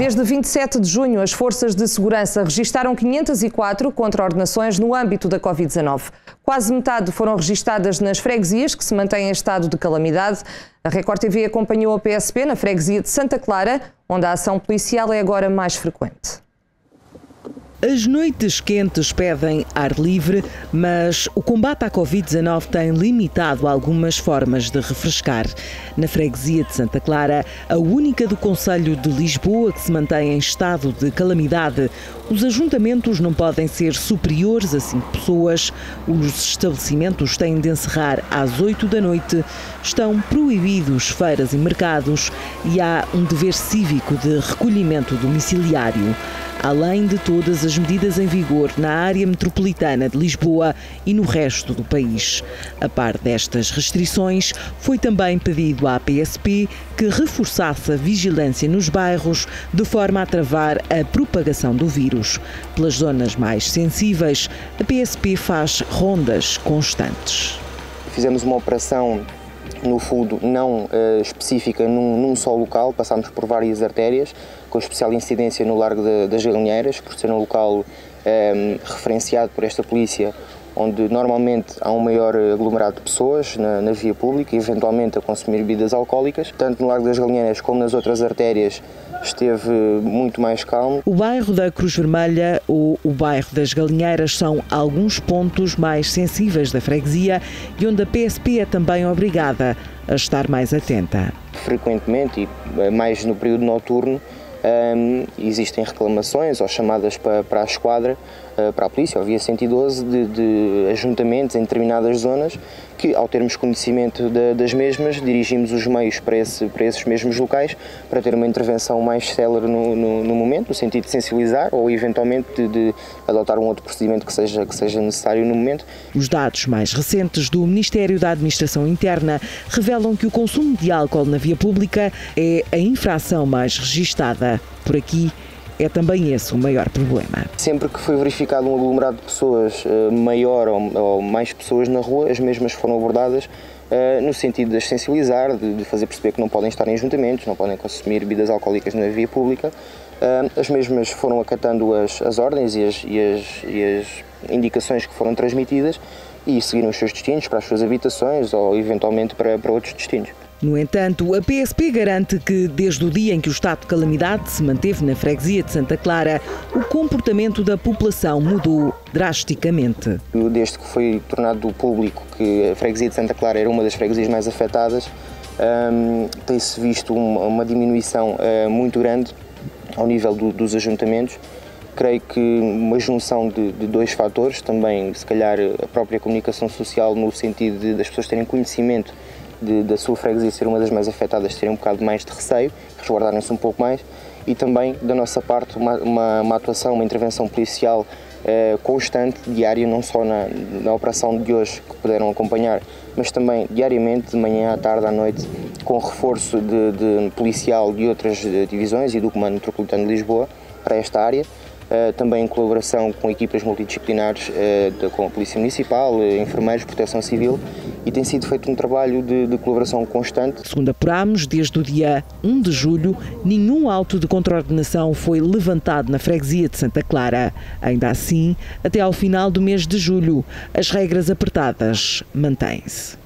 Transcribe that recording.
Desde 27 de junho, as forças de segurança registaram 504 contraordenações no âmbito da Covid-19. Quase metade foram registadas nas freguesias que se mantêm em estado de calamidade. A Record TV acompanhou a PSP na freguesia de Santa Clara, onde a ação policial é agora mais frequente. As noites quentes pedem ar livre, mas o combate à Covid-19 tem limitado algumas formas de refrescar. Na freguesia de Santa Clara, a única do Conselho de Lisboa que se mantém em estado de calamidade, os ajuntamentos não podem ser superiores a cinco pessoas, os estabelecimentos têm de encerrar às 8 da noite, estão proibidos feiras e mercados e há um dever cívico de recolhimento domiciliário. Além de todas as medidas em vigor na área metropolitana de Lisboa e no resto do país. A par destas restrições, foi também pedido à PSP que reforçasse a vigilância nos bairros de forma a travar a propagação do vírus. Pelas zonas mais sensíveis, a PSP faz rondas constantes. Fizemos uma operação no fundo não uh, específica num, num, só local, passámos por várias artérias, com especial incidência no Largo de, das Galinheiras, por ser um local um, eh, referenciado por esta polícia onde normalmente há um maior aglomerado de pessoas na, na, via pública e eventualmente a consumir bebidas alcoólicas. Tanto no Largo das Galinheiras como nas outras artérias esteve muito mais calmo. O bairro da Cruz Vermelha ou o bairro das Galinheiras são alguns pontos mais sensíveis da freguesia e onde a PSP é também obrigada a estar mais atenta. Frequentemente e mais no período noturno um, existem reclamações ou chamadas para, para a esquadra, uh, para a polícia, ou via 112, de, de ajuntamentos em determinadas zonas que, ao termos conhecimento de, das mesmas, dirigimos os meios para, esse, para esses mesmos locais para ter uma intervenção mais célere no, no, no momento, no sentido de sensibilizar ou eventualmente de, de, adotar um outro procedimento que seja, que seja necessário no momento. Os dados mais recentes do Ministério da Administração Interna revelam que o consumo de álcool na via pública é a infração mais registada. Por aqui, é também esse o maior problema. Sempre que foi verificado um aglomerado de pessoas uh, maior ou, mais pessoas na rua, as mesmas foram abordadas uh, no sentido de as sensibilizar, de, fazer perceber que não podem estar em ajuntamentos, não podem consumir bebidas alcoólicas na via pública. Uh, as mesmas foram acatando as, as ordens e as, e, as, e as indicações que foram transmitidas e seguiram os seus destinos para as suas habitações ou eventualmente para, para outros destinos. No entanto, a PSP garante que, desde o dia em que o estado de calamidade se manteve na freguesia de Santa Clara, o comportamento da população mudou drasticamente. Desde que foi tornado público que a freguesia de Santa Clara era uma das freguesias mais afetadas, um, tem-se visto uma, uma diminuição uh, muito grande ao nível do, dos ajuntamentos. Creio que uma junção de, de, dois fatores, também se calhar a própria comunicação social no sentido de, das pessoas terem conhecimento de, da sua freguesia ser uma das mais afetadas, terem um bocado mais de receio, resguardarem-se um pouco mais e também da nossa parte uma, uma, uma atuação, uma intervenção policial eh, constante, diária, não só na, na operação de hoje que puderam acompanhar, mas também diariamente, de manhã à tarde à noite, com reforço de, de policial de outras divisões e do Comando Metropolitano de Lisboa para esta área. Uh, também em colaboração com equipas multidisciplinares uh, de, com a Polícia Municipal, uh, enfermeiros, Proteção Civil e tem sido feito um trabalho de, de colaboração constante. Segundo apuramos, desde o dia 1 de julho, nenhum auto de contraordenação foi levantado na freguesia de Santa Clara. Ainda assim, até ao final do mês de julho, as regras apertadas mantêm-se.